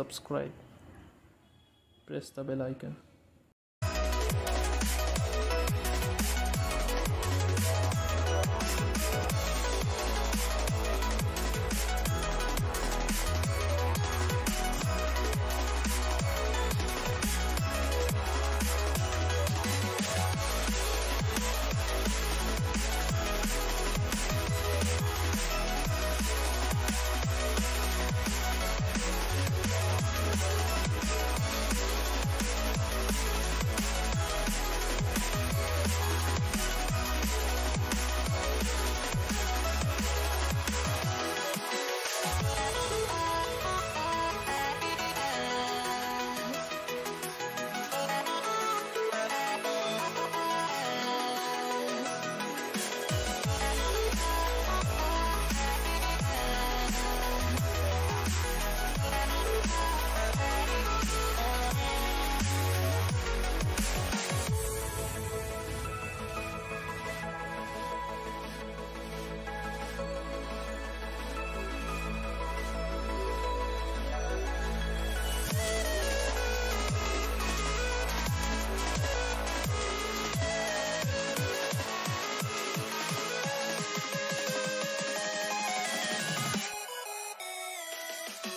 subscribe. Press the bell icon